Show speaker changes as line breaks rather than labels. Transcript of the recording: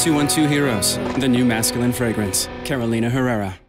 212 Heroes, the new masculine fragrance. Carolina Herrera.